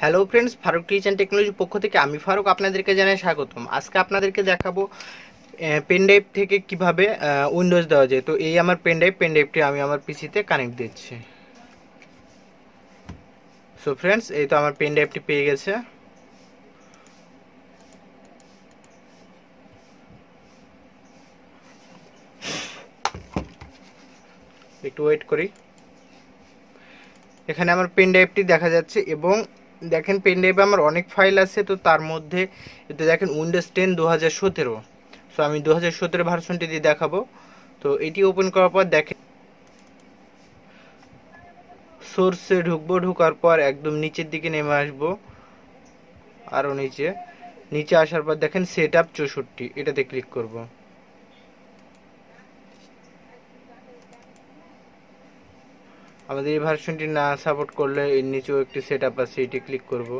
Hello friends Faruk kitchen টেকনোলজির পক্ষ থেকে আমি ফারুক আপনাদেরকে জানাই স্বাগতম। আজকে আপনাদেরকে দেখাবো পেন ড্রাইভ থেকে কীভাবে উইন্ডোজ দেওয়া যায়। তো এই আমার পেন ড্রাইভ পেন ড্রাইভটি আমি আমার পিসিতে কানেক্ট দিচ্ছি। সো ফ্রেন্ডস এই তো আমার পেন ড্রাইভটি পেয়ে গেছে। একটু ওয়েট করি। এখানে আমার পেন ড্রাইভটি দেখা যাচ্ছে এবং দেখেন পেন ড্রাইভে আমার অনেক ফাইল আছে, তো তার মধ্যে এতে দেখেন উইন্ডোজ টেন দু হাজার সতেরো। সো আমি দু হাজার সতেরো ভার্সনটি দিয়ে দেখাবো। তো এটি ওপেন করার পর দেখেন সোর্সে ঢুকবো, ঢুকার পর একদম নিচের দিকে নেমে আসব। আরও নিচে নিচে আসার পর দেখেন সেট আপ চৌষট্টি, এটাতে ক্লিক করব। আমাদের এই ভার্সনটি না সাপোর্ট করলে এর নিচেও একটি সেট আপ আছে, এটি ক্লিক করব।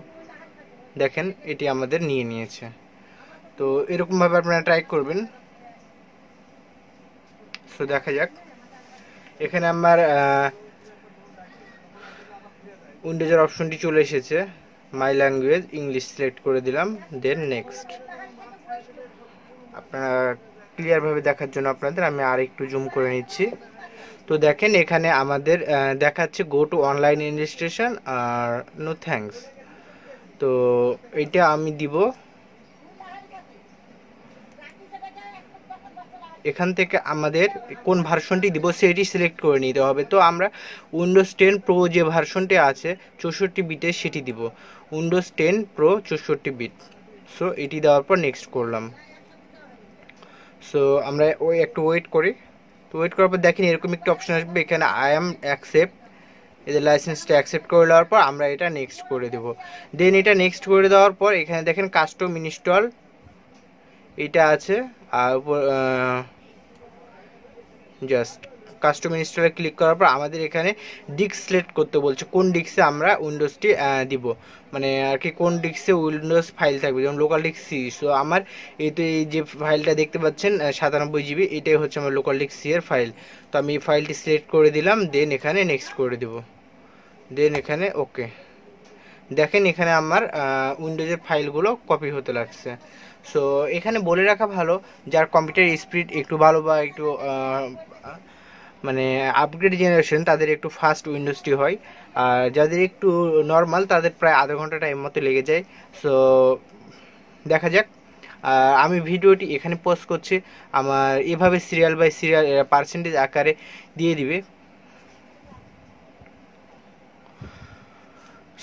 দেখেন, এটি আমাদের নিয়ে নিয়েছে। তো এরকমভাবে আপনারা ট্রাই করবেন। সো দেখা যাক। এখানে আমার উইন্ডোজের অপশনটি চলে এসেছে। মাই ল্যাঙ্গুয়েজ ইংলিশ সিলেক্ট করে দিলাম। দেন নেক্সট আপনারা ক্লিয়ারভাবে দেখার জন্য আপনাদের, আমি আর একটু জুম করে নিচ্ছি। তো দেখেন, এখানে আমাদের দেখাচ্ছে গো টু অনলাইন রেজিস্ট্রেশন আর নো থ্যাঙ্কস তো এটা আমি দিব। এখান থেকে আমাদের কোন ভার্সনটি দিব সেটি সিলেক্ট করে নিতে হবে। তো আমরা উইন্ডোজ টেন প্রো যে ভার্সনটি আছে, চৌষট্টি বিটে সেটি দিব। উইন্ডোজ টেন প্রো চৌষট্টি বিট সো এটি দেওয়ার পর নেক্সট করলাম। সো আমরা ওই একটু ওয়েট করি। তো ওয়েট করার পর দেখেন এরকম একটি অপশন আসবে, এখানে আই এম অ্যাকসেপ্ট এদের লাইসেন্সটা অ্যাকসেপ্ট করে দেওয়ার পর আমরা এটা নেক্সট করে দেব। দেন এটা নেক্সট করে দেওয়ার পর এখানে দেখেন কাস্টম ইনস্টল এটা আছে, আর উপর জাস্ট কাস্টম ইনস্টলে ক্লিক করার পর আমাদের এখানে ডিস্ক সিলেক্ট করতে বলছে। কোন ডিস্কে আমরা উইন্ডোজটি দিব? মানে আর কি কোন ডিস্কে উইন্ডোজ ফাইল থাকবে? যেমন লোকাল ডিস্ক সি সো আমার এই তো এই যে ফাইলটা দেখতে পাচ্ছেন সাতানব্বই জিবি এটাই হচ্ছে আমার লোকাল ডিস্ক সি এর ফাইল তো আমি এই ফাইলটি সিলেক্ট করে দিলাম দেন এখানে নেক্সট করে দেব। দেন এখানে ওকে দেখেন এখানে আমার উইন্ডোজের ফাইলগুলো কপি হতে লাগছে। সো এখানে বলে রাখা ভালো, যার কম্পিউটার স্পিড একটু ভালো বা একটু মানে আপগ্রেড জেনারেশন তাদের একটু ফাস্ট উইন্ডোজটি হয়। আর যাদের একটু নর্মাল তাদের প্রায় আধা ঘণ্টা টাইম মতো লেগে যায়। সো দেখা যাক। আমি ভিডিওটি এখানে পোস্ট করছি। আমার এভাবে সিরিয়াল বাই সিরিয়াল পার্সেন্টেজ আকারে দিয়ে দিবে।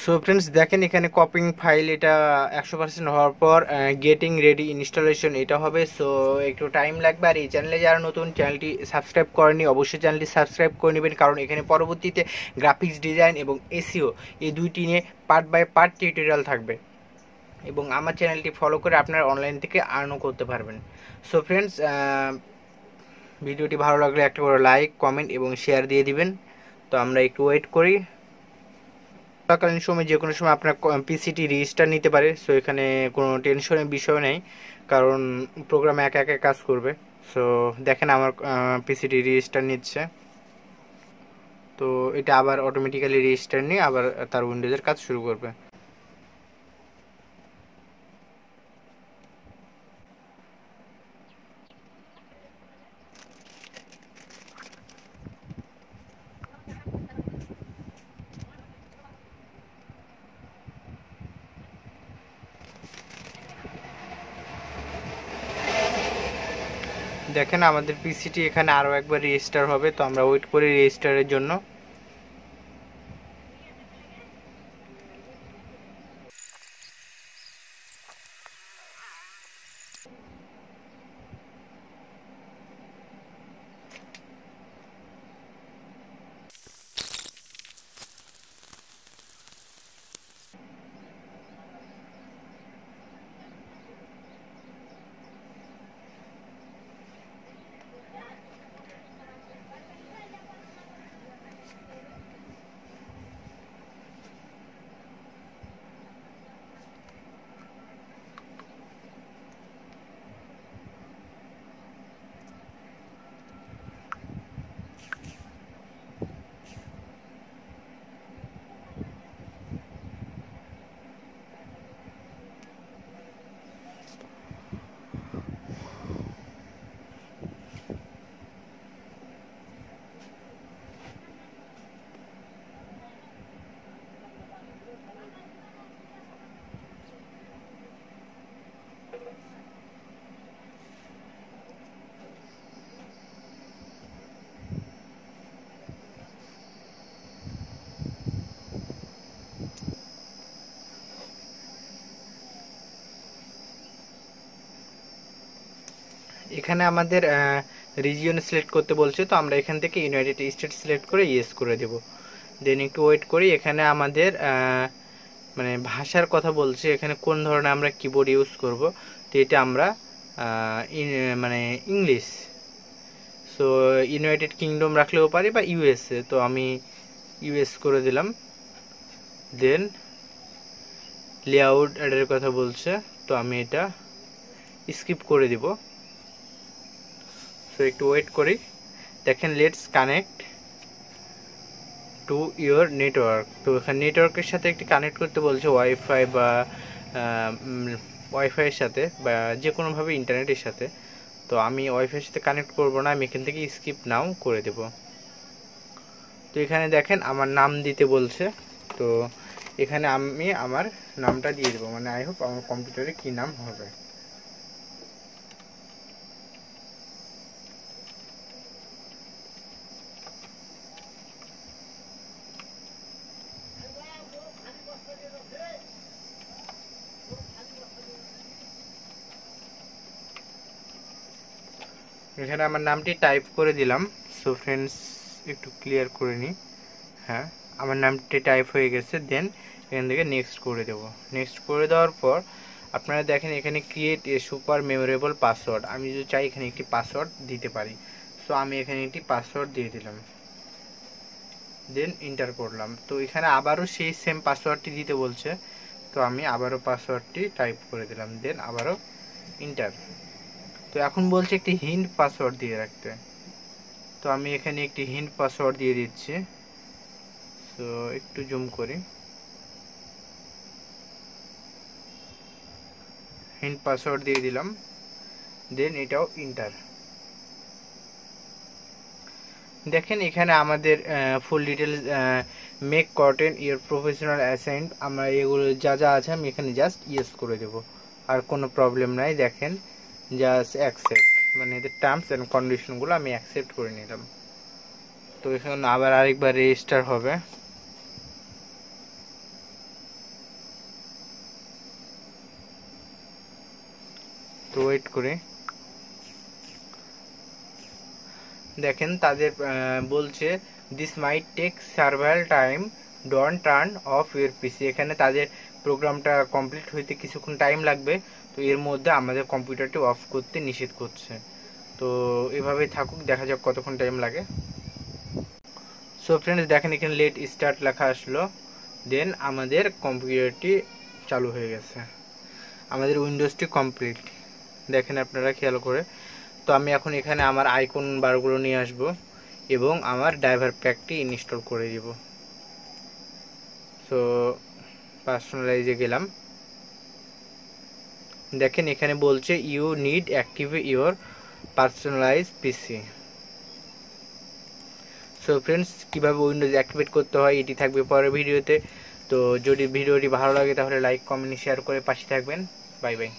সো ফ্রেন্ডস দেখেন এখানে কপিং ফাইল এটা একশো পার্সেন্ট হওয়ার পর গেটিং রেডি ইনস্টলেশন এটা হবে। সো একটু টাইম লাগবে। আর এই চ্যানেলে যারা নতুন চ্যানেলটি সাবস্ক্রাইব করেনি অবশ্যই চ্যানেলটি সাবস্ক্রাইব করে নেবেন। কারণ এখানে পরবর্তীতে গ্রাফিক্স ডিজাইন এবং এসিও এই দুইটি নিয়ে পার্ট বাই পার্ট টিউটোরিয়াল থাকবে। এবং আমার চ্যানেলটি ফলো করে আপনারা অনলাইন থেকে আর্নও করতে পারবেন। সো ফ্রেন্ডস ভিডিওটি ভালো লাগলে একটা করে লাইক কমেন্ট এবং শেয়ার দিয়ে দিবেন। তো আমরা একটু ওয়েট করি। চলাকালীন সময় যে কোনো সময় আপনার পিসিটি রেজিস্টার নিতে পারে সো এখানে কোনো টেনশনের বিষয় নেই, কারণ প্রোগ্রাম একা একা কাজ করবে। সো দেখেন আমার পিসিটি রেজিস্টার নিচ্ছে। তো এটা আবার অটোমেটিক্যালি রেজিস্টার নিয়ে আবার তার উইন্ডোজের কাজ শুরু করবে। দেখেন আমাদের পিসিটি এখানে আরও একবার রেজিস্টার হবে তো আমরা ওয়েট করি রেজিস্টারের জন্য। এখানে আমাদের রিজিয়ন সিলেক্ট করতে বলছে, তো আমরা এখান থেকে ইউনাইটেড স্টেট সিলেক্ট করে ইয়েস করে দেব। দেন একটু ওয়েট করি, এখানে আমাদের মানে ভাষার কথা বলছে, এখানে কোন ধরনের আমরা কিবোর্ড ইউজ করব, তো এটা আমরা মানে ইংলিশ সো ইউনাইটেড কিংডম রাখলেও পারি বা ইউএসএ তো আমি ইউএস করে দিলাম। দেন লেআউট অ্যাডের কথা বলছে, তো আমি এটা স্কিপ করে দিব। সো একটু ওয়েট করি। দেখেন let's connect to your network তো এখানে নেটওয়ার্কের সাথে একটি কানেক্ট করতে বলছে ওয়াইফাই বা ওয়াইফাইয়ের সাথে বা যে কোনোভাবে ইন্টারনেটের সাথে। তো আমি ওয়াইফাইয়ের সাথে কানেক্ট করব না, আমি এখান থেকে স্কিপ নাও করে দেব। তো এখানে দেখেন, আমার নাম দিতে বলছে। তো এখানে আমি আমার নামটা দিয়ে দেবো। মানে আই হোপ আমার কম্পিউটারে কি নাম হবে? এখানে আমার নামটি টাইপ করে দিলাম। সো ফ্রেন্ডস একটু ক্লিয়ার করে নিই হ্যাঁ আমার নামটি টাইপ হয়ে গেছে দেন এখান থেকে নেক্সট করে দেব। নেক্সট করে দেওয়ার পর, আপনারা দেখেন এখানে create a super memorable password আমি যদি চাই এখানে একটি পাসওয়ার্ড দিতে পারি। সো আমি এখানে একটি পাসওয়ার্ড দিয়ে দিলাম। দেন এন্টার করলাম। তো এখানে আবারও সেই সেম পাসওয়ার্ডটি দিতে বলছে। তো আমি আবারও পাসওয়ার্ডটি টাইপ করে দিলাম। দেন আবারও ইন্টার তো এখন বলছে একটি হিন্ট পাসওয়ার্ড দিয়ে রাখতে। তো আমি এখানে একটি হিন্ট পাসওয়ার্ড দিয়ে দিচ্ছি। তো একটু জুম করি। হিন্ট পাসওয়ার্ড দিয়ে দিলাম। দেন এটাও ইন্টার। দেখেন এখানে আমাদের full details make Cortana your professional assistant আমরা এগুলো যা যা আছে আমি এখানে জাস্ট ইয়েস করে দেব। আর কোনো প্রবলেম নাই, দেখেন। জাস্ট অ্যাকসেপ্ট মানে এদের টার্মস অ্যান্ড কন্ডিশনগুলো আমি অ্যাকসেপ্ট করে নিলাম। তো এখানে আবার আরেকবার রেজিস্টার হবে। তো ওয়েট করে। দেখেন তাদের বলছে this might take several time don't turn off your PC এখানে তাদের প্রোগ্রামটা কমপ্লিট হইতে কিছুক্ষণ টাইম লাগবে। তো এর মধ্যে আমাদের কম্পিউটারটি অফ করতে নিষেধ করছে। তো এভাবেই থাকুক, দেখা যাক কতক্ষণ টাইম লাগে। সো ফ্রেন্ডস দেখেন এখানে লেট স্টার্ট লেখা আসলো। দেন আমাদের কম্পিউটারটি চালু হয়ে গেছে। আমাদের উইন্ডোজটি কমপ্লিট দেখেন আপনারা খেয়াল করে। তো আমি এখন এখানে আমার আইকন বারগুলো নিয়ে আসব এবং আমার ড্রাইভার প্যাকটি ইনস্টল করে দিব। সো পার্সোনালাইজে গেলাম। দেখেন এখানে বলছে you need active your personalize PC so friends কীভাবে উইন্ডোজ অ্যাক্টিভেট করতে হয়, এটি থাকবে পরের ভিডিওতে। তো যদি ভিডিওটি ভালো লাগে, তাহলে লাইক কমেন্ট শেয়ার করে পাশে থাকবেন। Bye bye